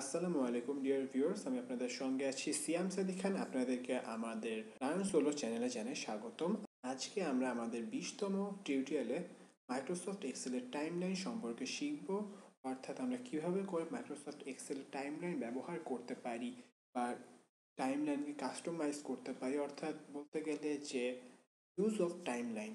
আসসালামু আলাইকুম, dear viewers. আমি আপনাদের সঙ্গে আছি সিয়াম সাদি খান। আপনাদেরকে আমাদের রায়ন সোলো চ্যানেলে জানাই স্বাগতম। আজকে আমরা আমাদের বিশতম টিউটোরিয়ালে মাইক্রোসফট এক্সেলের টাইমলাইন সম্পর্কে শিখব। অর্থাৎ আমরা কীভাবে করে মাইক্রোসফট এক্সেল টাইমলাইন ব্যবহার করতে পারি বা টাইমলাইনকে কাস্টমাইজ করতে পারি। অর্থাৎ বলতে গেলে যে ইউজ অফ টাইমলাইন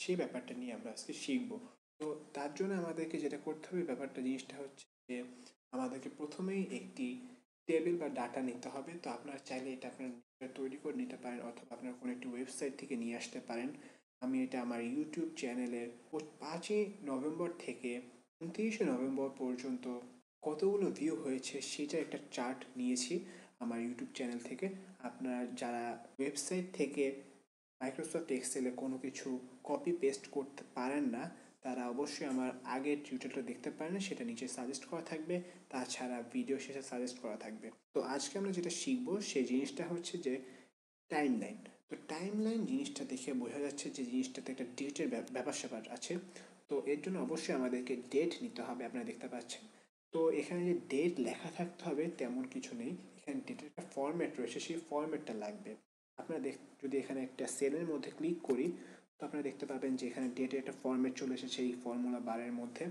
সেই ব্যাপারটা নিয়ে আমরা আজকে শিখব। তো তার জন্য আমাদেরকে যেটা করতে হবে, ব্যাপারটা, জিনিসটা হচ্ছে যে আমাদেরকে প্রথমেই একটি টেবিল বা ডাটা নিতে হবে। তো আপনারা চাইলে এটা আপনার তৈরি করে নিতে পারেন অথবা আপনার কোনো একটি ওয়েবসাইট থেকে নিয়ে আসতে পারেন। আমি এটা আমার ইউটিউব চ্যানেলের পাঁচই নভেম্বর থেকে উনত্রিশে নভেম্বর পর্যন্ত কতগুলো ভিউ হয়েছে সেটা একটা চার্ট নিয়েছি আমার ইউটিউব চ্যানেল থেকে। আপনারা যারা ওয়েবসাইট থেকে মাইক্রোসফট এক্সেলে কোনো কিছু কপি পেস্ট করতে পারেন না তারা অবশ্যই আমার আগের টিউটোরিয়ালটা দেখতে পারেন, সেটা নিচে সাজেস্ট করা থাকবে, তাছাড়া ভিডিও শেষে সাজেস্ট করা থাকবে। তো আজকে আমরা যেটা শিখব, সেই জিনিসটা হচ্ছে যে টাইম লাইন তো টাইম লাইন জিনিসটা দেখে বোঝা যাচ্ছে যে জিনিসটাতে একটা ডেটের ব্যাপার স্যাপার আছে। তো এর জন্য অবশ্যই আমাদেরকে ডেট নিতে হবে, আপনারা দেখতে পাচ্ছেন। তো এখানে যে ডেট লেখা থাকতে হবে, তেমন কিছু নেই। এখানে ডেটের একটা ফরম্যাট রয়েছে, সেই ফরম্যাটটা লাগবে। আপনারা দেখ, যদি এখানে একটা সেলের মধ্যে ক্লিক করি তো আপনারা দেখতে পাবেন যে এখানে ডেটের একটা ফর্মেট চলে এসেছে, এই ফর্মুলা বারের মধ্যে।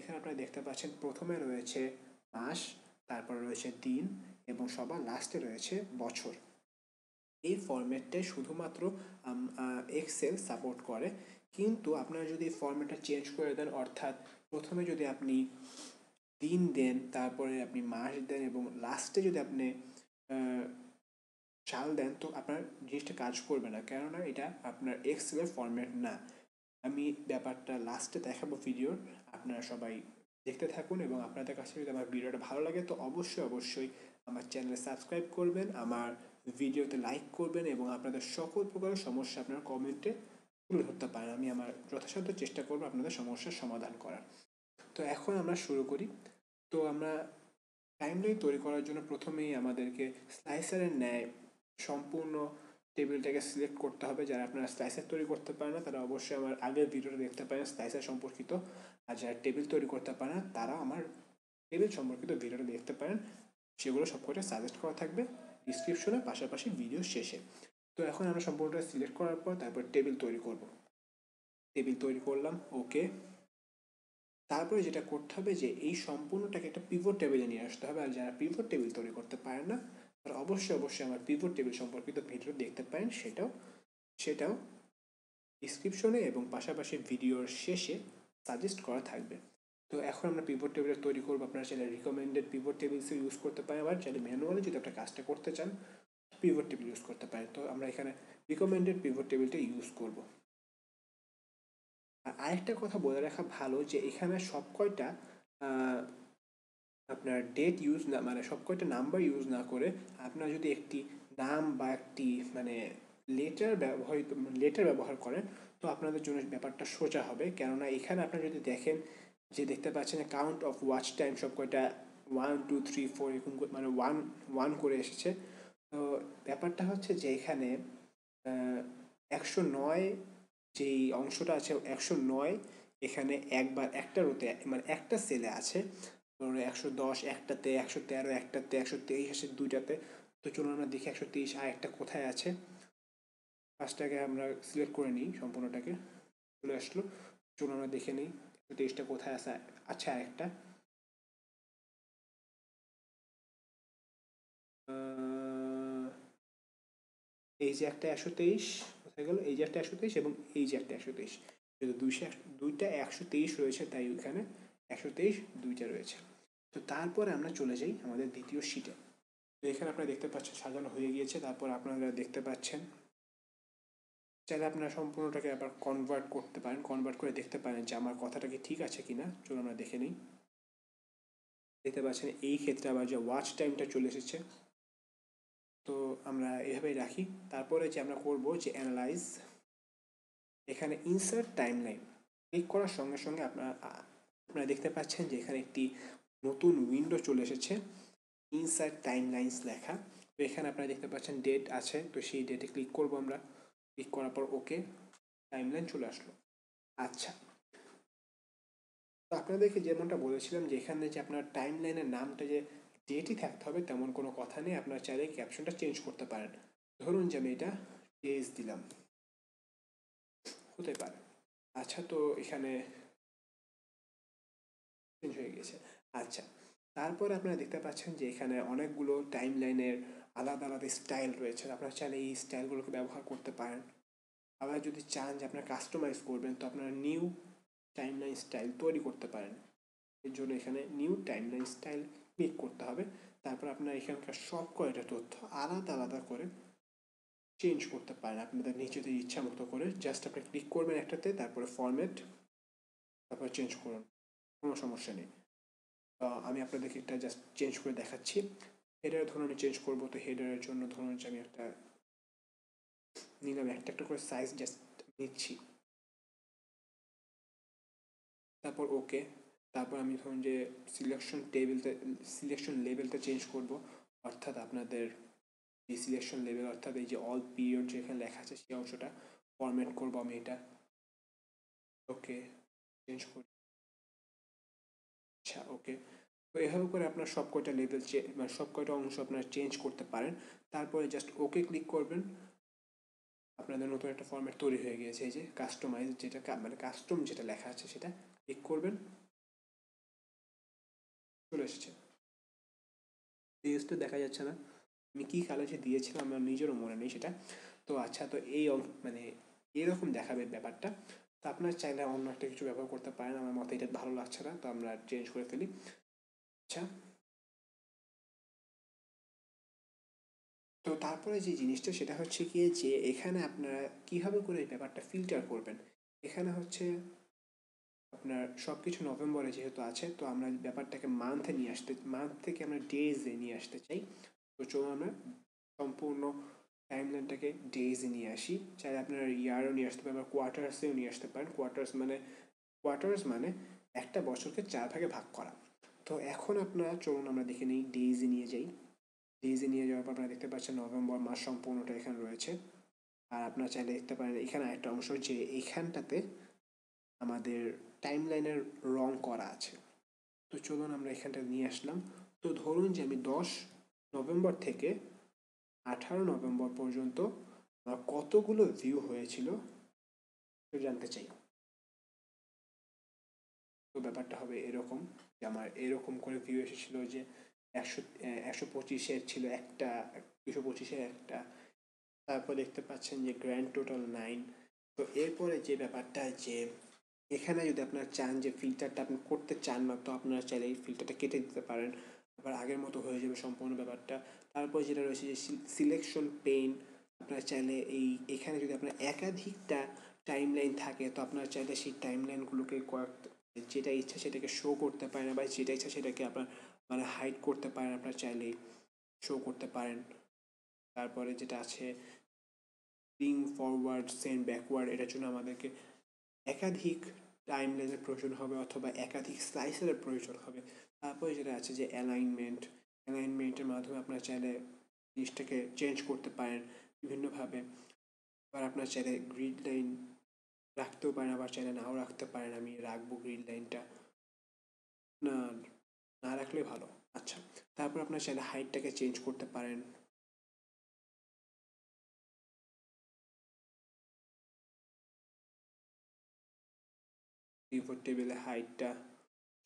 এখানে আপনারা দেখতে পাচ্ছেন প্রথমে রয়েছে মাস, তারপর রয়েছে দিন এবং সবার লাস্টে রয়েছে বছর। এই ফরম্যাটটাই শুধুমাত্র এক্সেল সাপোর্ট করে। কিন্তু আপনারা যদি ফরম্যাটটা চেঞ্জ করে দেন, অর্থাৎ প্রথমে যদি আপনি দিন দেন, তারপরে আপনি মাস দেন এবং লাস্টে যদি আপনি চাল দেন, তো আপনার জিনিসটা কাজ করবে না। কেননা এটা আপনার এক্সেলের ফরম্যাট না। আমি ব্যাপারটা লাস্টে দেখাবো ভিডিওর আপনারা সবাই দেখতে থাকুন এবং আপনাদের কাছে যদি আমার ভিডিওটা ভালো লাগে, তো অবশ্যই অবশ্যই আমার চ্যানেলে সাবস্ক্রাইব করবেন, আমার ভিডিওতে লাইক করবেন এবং আপনাদের সকল প্রকারের সমস্যা আপনার কমেন্টে তুলে ধরতে পারেন। আমি আমার যথাসাধ্য চেষ্টা করব আপনাদের সমস্যার সমাধান করার। তো এখন আমরা শুরু করি। তো আমরা টাইমলাইন তৈরি করার জন্য প্রথমেই আমাদেরকে স্লাইসারের ন্যায় সম্পূর্ণ টেবিলটাকে সিলেক্ট করতে হবে। যারা আপনারা স্লাইসার তৈরি করতে পারে না, তারা অবশ্যই আমার আগের ভিডিওটা দেখতে পারেন স্লাইসার সম্পর্কিত। আর যারা টেবিল তৈরি করতে পারে না, তারা আমার টেবিল সম্পর্কিত ভিডিওটা দেখতে পারেন। সেগুলো সবকটা সাজেস্ট করা থাকবে ডিসক্রিপশনে পাশাপাশি ভিডিও শেষে। তো এখন আমরা সম্পূর্ণটা সিলেক্ট করার পর তারপর টেবিল তৈরি করব। টেবিল তৈরি করলাম ওকে তারপরে যেটা করতে হবে যে, এই সম্পূর্ণটাকে একটা পিভট টেবিলে নিয়ে আসতে হবে। আর যারা পিভট টেবিল তৈরি করতে পারে না অবশ্যই অবশ্যই আমার পিভট টেবিল সম্পর্কিত ভিডিও দেখতে পারেন। সেটাও সেটাও ডিসক্রিপশনে এবং পাশাপাশি ভিডিওর শেষে সাজেস্ট করা থাকবে। তো এখন আমরা পিভট টেবিল তৈরি করব। আপনারা চাইলে রিকমেন্ডেড পিভট টেবিলসও ইউজ করতে পারেন। আবার চাইলে ম্যানুয়ালি যদি একটা কাজটা করতে চান পিভট টেবিল ইউজ করতে পারেন। তো আমরা এখানে রিকমেন্ডেড পিভট টেবিলটা ইউজ করব। আর আরেকটা কথা বলে রাখা ভালো যে এখানে সব কয়টা আপনার ডেট ইউজ না মানে সব কয়টা নাম্বার ইউজ না করে আপনার যদি একটি নাম বা একটি মানে লেটার ব্যবহৃত লেটার ব্যবহার করেন, তো আপনাদের জন্য ব্যাপারটা সোজা হবে। কেননা এখানে আপনারা যদি দেখেন যে দেখতে পাচ্ছেন কাউন্ট অফ ওয়াচ টাইম সব কয়টা ওয়ান টু থ্রি ফোর এরকম মানে ওয়ান ওয়ান করে এসেছে। তো ব্যাপারটা হচ্ছে যে এখানে একশো নয় যেই অংশটা আছে, একশো নয় এখানে একবার একটা রোতে মানে একটা সেলে আছে। একশো দশ, একটাতে, একশো তেরো, একটাতে, একশো তেইশ আছে দুইটাতে, তো চলুন আমরা দেখি একশো তেইশ আর একটা কোথায় আছে। ফার্স্টটাকে আমরা সিলেক্ট করে নিই সম্পূর্ণটাকে, চলে আসলো। চলুন আমরা দেখে নিই একশো তেইশটা কোথায় আছে আছে আরেকটা। এই যে একটা একশো তেইশ, কোথায় গেল? এই যে একটা একশো তেইশ এবং এই যে একটা একশো তেইশ। দুইশো, দুইটা একশো তেইশ রয়েছে তাই ওইখানে একশো তেইশ, দুইটা রয়েছে। তো তারপরে আমরা চলে যাই আমাদের দ্বিতীয় শিটে এখানে আপনারা দেখতে পাচ্ছেন সাজানো হয়ে গিয়েছে। তারপর আপনারা দেখতে পাচ্ছেন, চাইলে আপনারা সম্পূর্ণটাকে আবার কনভার্ট করতে পারেন কনভার্ট করে দেখতে পারেন যে আমার কথাটা কি ঠিক আছে কি না চলুন আমরা দেখে নিই। দেখতে পাচ্ছেন এই ক্ষেত্রে আবার যে ওয়াচ টাইমটা চলে এসেছে। তো আমরা এভাবেই রাখি। তারপরে যে আমরা করব যে অ্যানালাইজ এখানে ইনসার্ট টাইম লাইন ক্লিক করার সঙ্গে সঙ্গে আপনারা আপনারা দেখতে পাচ্ছেন যে এখানে একটি নতুন উইন্ডো চলে এসেছে ইনসার্ট টাইম লাইন্স লেখা। তো এখানে আপনারা দেখতে পাচ্ছেন ডেট আছে, তো সেই ডেটে ক্লিক করব আমরা। ক্লিক করার পর ওকে টাইম লাইন চলে আসলো। আচ্ছা। তো আপনাদেরকে যেমনটা বলেছিলাম যে এখানে যে আপনার টাইম লাইনের নামটা যে ডেটই থাকতে হবে, তেমন কোনো কথা নেই। আপনারা চাইলে ক্যাপশনটা চেঞ্জ করতে পারেন। ধরুন যে আমি এটা ডেজ দিলাম। হতে পারে। আচ্ছা তো এখানে চেঞ্জ হয়ে গেছে। আচ্ছা তারপরে আপনারা দেখতে পাচ্ছেন যে এখানে অনেকগুলো টাইম লাইনের আলাদা আলাদা স্টাইল রয়েছে। আপনারা চাইলে এই স্টাইলগুলোকে ব্যবহার করতে পারেন। আবার যদি চান যে আপনারা কাস্টমাইজ করবেন, তো আপনারা নিউ টাইম টাইমলাইন স্টাইল তৈরি করতে পারেন। এর জন্য এখানে new time timeline style click করতে হবে। তারপর আপনার এখানকার সব কয়টা তথ্য আলাদা আলাদা করে চেঞ্জ করতে পারেন। আপনাদের নিজেদের ইচ্ছা মতো করে। জাস্ট আপনি ক্লিক করবেন একটাতে, তারপরে ফরম্যাট তারপর চেঞ্জ করুন। কোনো সমস্যা নেই। আমি আপনাদেরকে একটা জাস্ট চেঞ্জ করে দেখাচ্ছি। হেডার ধরুন আমি চেঞ্জ করব, তো হেডারের জন্য ধরুন যে আমি একটা নিলাম, একটা একটা করে সাইজ জাস্ট নিচ্ছি। তারপর ওকে তারপর আমি ধরুন যে সিলেকশন টেবিলটা সিলেকশন লেভেলটা চেঞ্জ করব, অর্থাৎ আপনাদের এই সিলেকশন লেভেল অর্থাৎ এই যে অল পিরিয়ড যেখানে লেখা আছে সেই অংশটা ফরম্যাট করব আমি এটা। ওকে চেঞ্জ করি। আচ্ছা ওকে তো এভাবে করে আপনার সব কয়টা লেভেল মানে সব কয়টা অংশ আপনারা চেঞ্জ করতে পারেন। তারপরে জাস্ট ওকে ক্লিক করবেন। আপনাদের নতুন একটা ফরম্যাট তৈরি হয়ে গিয়েছে, এই যে কাস্টমাইজ যেটা মানে কাস্টম যেটা লেখা আছে সেটা ক্লিক করবেন। চলে এসেছে। পেজটা দেখা যাচ্ছে না। আমি কী কালারে দিয়েছিলাম আমার নিজেরও মনে নেই সেটা। তো আচ্ছা তো এই মানে এরকম দেখাবে ব্যাপারটা। তো আপনার চাইলে অন্য একটা কিছু ব্যবহার করতে পারেন, আমার মতে এটা ভালো লাগছে না, তো আমরা চেঞ্জ করে ফেলি। আচ্ছা। তো তারপরে যে জিনিসটা, সেটা হচ্ছে কি যে এখানে আপনারা কীভাবে করে এই ব্যাপারটা ফিল্টার করবেন? এখানে হচ্ছে আপনার সব কিছু নভেম্বরে যেহেতু আছে, তো আমরা ব্যাপারটাকে মান্থে নিয়ে আসতে মান্থ থেকে আমরা ডেজে নিয়ে আসতে চাই। তো চলুন আমরা সম্পূর্ণ টাইমলাইনটাকে ডেজে নিয়ে আসি। চাইলে আপনারা ইয়ারও নিয়ে আসতে পারেন বা কোয়ার্টার্সেও নিয়ে আসতে পারেন। কোয়ার্টার্স মানে কোয়ার্টার্স মানে একটা বছরকে চার ভাগে ভাগ করা। তো এখন আপনারা চলুন আমরা দেখে নিই ডেজে নিয়ে যাই। ডেজে নিয়ে যাওয়ার পর আপনারা দেখতে পাচ্ছেন নভেম্বর মাস সম্পূর্ণটা এখানে রয়েছে। আর আপনারা চাইলে দেখতে পারেন এখানে একটা অংশ যে এইখানটাতে আমাদের টাইম লাইনের রং করা আছে। তো চলুন আমরা এখানটা নিয়ে আসলাম। তো ধরুন যে আমি দশ নভেম্বর থেকে আঠারো নভেম্বর পর্যন্ত আমার কতগুলো ভিউ হয়েছিল জানতে চাই। তো ব্যাপারটা হবে এরকম যে আমার এরকম করে ভিউ এসেছিল যে একশো একশো পঁচিশের ছিল একটা, দুশো পঁচিশের একটা। তারপর দেখতে পাচ্ছেন যে গ্র্যান্ড টোটাল নাইন তো এরপরে যে ব্যাপারটা যে এখানে যদি আপনারা চান যে ফিল্টারটা আপনি করতে চান না, তো আপনারা চাইলে এই ফিল্টারটা কেটে দিতে পারেন। আবার আগের মতো হয়ে যাবে সম্পূর্ণ ব্যাপারটা। তারপর যেটা রয়েছে যে সিলেকশন পেন আপনারা চাইলে এই, এখানে যদি আপনার একাধিকটা টাইম লাইন থাকে, তো আপনারা চাইলে সেই টাইম লাইনগুলোকে কয়েক, যেটা ইচ্ছা সেটাকে শো করতে পারেন বা যেটা ইচ্ছা সেটাকে আপনার মানে হাইড করতে পারেন, আপনার চাইলে শো করতে পারেন। তারপরে যেটা আছে ব্রিং ফরওয়ার্ড সেন্ড ব্যাকওয়ার্ড এটার জন্য আমাদেরকে একাধিক টাইম লাইনের প্রয়োজন হবে অথবা একাধিক স্লাইসের প্রয়োজন হবে। তারপরে যেটা আছে যে অ্যালাইনমেন্ট অ্যালাইনমেন্টের মাধ্যমে আপনারা চাইলে জিনিসটাকে চেঞ্জ করতে পারেন বিভিন্নভাবে। আবার আপনার চাইলে গ্রিড লাইন রাখতেও পারেন, আবার চাইলে নাও রাখতে পারেন, আমি রাখব গ্রিড লাইনটা না না রাখলে ভালো। আচ্ছা তারপর আপনার চাইলে হাইটটাকে চেঞ্জ করতে পারেন। টেবিলে হাইটটা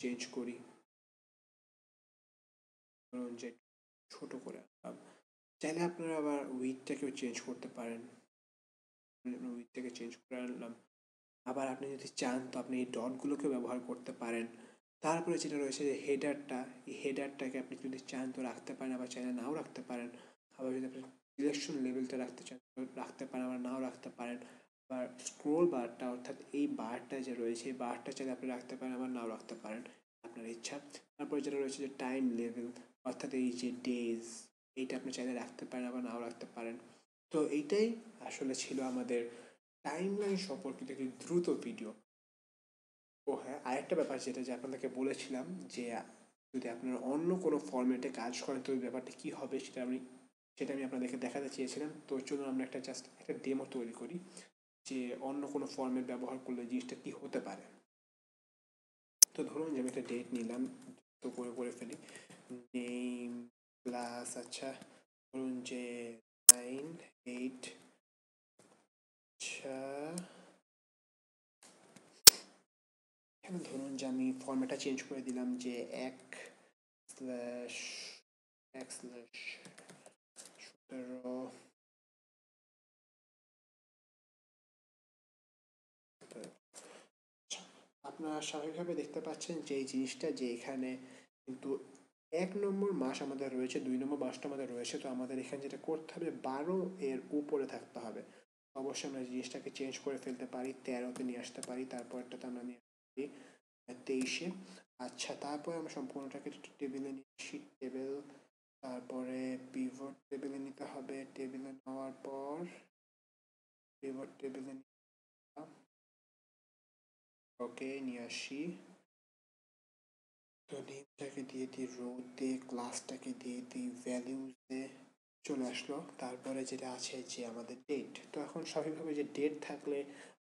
চেঞ্জ করি। যে ছোট করে আনলাম চাইলে আপনারা আবার উইথটাকেও চেঞ্জ করতে পারেন। উইথটাকে চেঞ্জ করে আনলাম। আবার আপনি যদি চান তো আপনি এই ডটগুলোকে ব্যবহার করতে পারেন। তারপরে যেটা রয়েছে যে হেডারটা এই হেডারটাকে আপনি যদি চান তো রাখতে পারেন, আবার চাইলে নাও রাখতে পারেন। আবার যদি আপনি সিলেকশন লেভেলটা রাখতে চান রাখতে পারেন, আবার নাও রাখতে পারেন। আবার স্ক্রোল বারটা অর্থাৎ এই বারটা যে রয়েছে, এই বারটা চাইলে আপনি রাখতে পারেন, আবার নাও রাখতে পারেন। আপনার ইচ্ছা। তারপরে যেটা রয়েছে যে টাইম লেভেল অর্থাৎ এই যে ডেজ এইটা আপনি চাইলে রাখতে পারেন, আবার নাও রাখতে পারেন। তো এইটাই আসলে ছিল আমাদের টাইমলাইন সম্পর্কিত একটি দ্রুত ভিডিও ও হ্যাঁ আরেকটা ব্যাপার যেটা যে আপনাদেরকে বলেছিলাম যে, যদি আপনারা অন্য কোনো ফর্মেটে কাজ করেন, তো ব্যাপারটা কী হবে সেটা আমি সেটা আমি আপনাদেরকে দেখাতে চেয়েছিলাম। তো চলুন আমরা একটা জাস্ট একটা ডেমো তৈরি করি, যে অন্য কোনো ফর্মেট ব্যবহার করলে জিনিসটা কী হতে পারে। তো ধরুন যে আমি একটা ডেট নিলাম তো করে করে ফেলি নেম প্লাস আচ্ছা ধরুন যে নাইন এইট আচ্ছা ধরুন যে আমি ফর্মেটটা চেঞ্জ করে দিলাম যে এক স্ল্যাশ এক স্ল্যাশ সতেরো আপনারা স্বাভাবিকভাবে দেখতে পাচ্ছেন যে এই জিনিসটা যে এখানে কিন্তু এক নম্বর মাস আমাদের রয়েছে, দুই নম্বর মাসটা আমাদের রয়েছে। তো আমাদের এখানে যেটা করতে হবে, বারো এর উপরে থাকতে হবে। অবশ্যই আমরা জিনিসটাকে চেঞ্জ করে ফেলতে পারি, তেরোতে নিয়ে আসতে পারি, তারপরটাতে আমরা নিয়ে আসতে পারি তেইশে। আচ্ছা তারপরে আমরা সম্পূর্ণটাকে টেবিলে নিয়ে আসি। টেবিল তারপরে পিভট টেবিলে নিতে হবে। টেবিলে নেওয়ার পর পিভট টেবিলে ওকে, নিয়ে আসি। তো নেমটাকে দিয়ে দিই রোতে ক্লাসটাকে দিয়ে দিই ভ্যালিউজে চলে আসলো। তারপরে যেটা আছে যে আমাদের ডেট তো এখন স্বাভাবিকভাবে যে ডেট থাকলে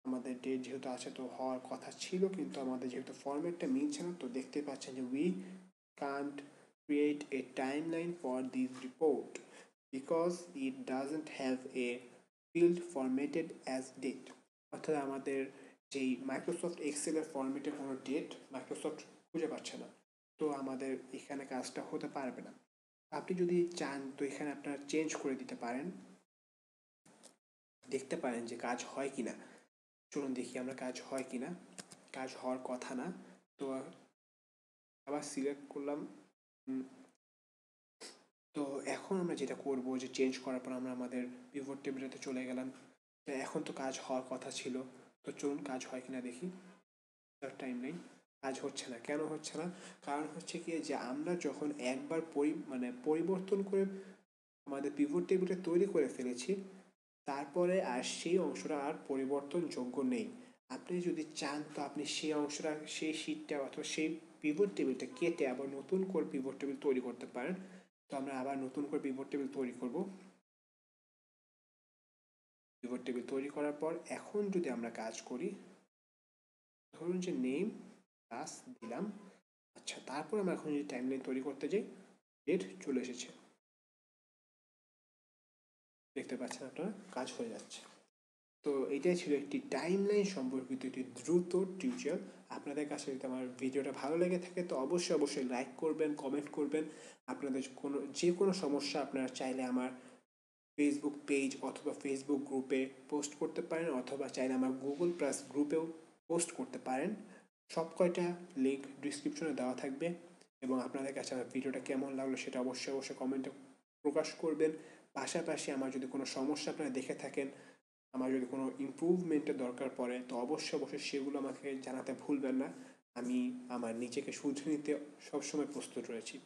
আমাদের ডেট যেহেতু আছে, তো হওয়ার কথা ছিল, কিন্তু আমাদের যেহেতু ফরম্যাটটা মিলছে না তো দেখতে পাচ্ছেন যে we can't create a timeline for this report because it doesn't have a field formatted as date অর্থাৎ আমাদের যেই মাইক্রোসফট এক্সেলের ফরম্যাটে কোনো ডেট মাইক্রোসফট খুঁজে পাচ্ছে না। তো আমাদের এখানে কাজটা হতে পারবে না। আপনি যদি চান তো এখানে আপনারা চেঞ্জ করে দিতে পারেন। দেখতে পারেন যে কাজ হয় কি না চলুন দেখি আমরা কাজ হয় কি না কাজ হওয়ার কথা না। তো আবার সিলেক্ট করলাম। তো এখন আমরা যেটা করব যে চেঞ্জ করার পর আমরা আমাদের পিভট টেবিলেতে চলে গেলাম। এখন তো কাজ হওয়ার কথা ছিল। তো চলুন কাজ হয় কিনা দেখি। তার টাইম নেই। কাজ হচ্ছে না। কেন হচ্ছে না? কারণ হচ্ছে কি যে আমরা যখন একবার পরি মানে পরিবর্তন করে আমাদের পিভট টেবিলটা তৈরি করে ফেলেছি, তারপরে আর সেই অংশটা আর পরিবর্তনযোগ্য নেই। আপনি যদি চান তো আপনি সেই অংশটা, সেই শিটটা অথবা সেই পিভট টেবিলটা কেটে আবার নতুন করে পিভট টেবিল তৈরি করতে পারেন। তো আমরা আবার নতুন করে পিভট টেবিল তৈরি করব। পিভট টেবিল তৈরি করার পর এখন যদি আমরা কাজ করি, ধরুন যে নেম ক্লাস দিলাম আচ্ছা তারপর আমরা এখন যদি টাইমলাইন তৈরি করতে যাই ডেট চলে এসেছে। দেখতে পাচ্ছেন আপনারা? কাজ হয়ে যাচ্ছে। তো এটাই ছিল একটি টাইমলাইন সম্পর্কিত একটি দ্রুত টিউটোরিয়াল আপনাদের কাছে যদি আমার ভিডিওটা ভালো লেগে থাকে, তো অবশ্যই অবশ্যই লাইক করবেন কমেন্ট করবেন। আপনাদের কোনো, যে কোনো সমস্যা আপনারা চাইলে আমার ফেসবুক পেজ অথবা ফেসবুক গ্রুপে পোস্ট করতে পারেন, অথবা চাইলে আমার গুগল প্লাস গ্রুপেও পোস্ট করতে পারেন। সব কয়টা লিঙ্ক ডিসক্রিপশনে দেওয়া থাকবে এবং আপনাদের কাছে আমার ভিডিওটা কেমন লাগল সেটা অবশ্যই অবশ্যই কমেন্টে প্রকাশ করবেন। পাশাপাশি আমার যদি কোনো সমস্যা আপনারা দেখে থাকেন, আমার যদি কোনো ইম্প্রুভমেন্টের দরকার পড়ে, তো অবশ্যই অবশ্যই সেগুলো আমাকে জানাতে ভুলবেন না। আমি আমার নিজেকে শুধরে নিতে সবসময় প্রস্তুত রয়েছি।